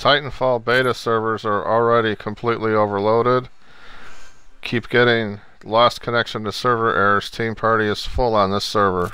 Titanfall beta servers are already completely overloaded. Keep getting lost connection to server errors. Team party is full on this server.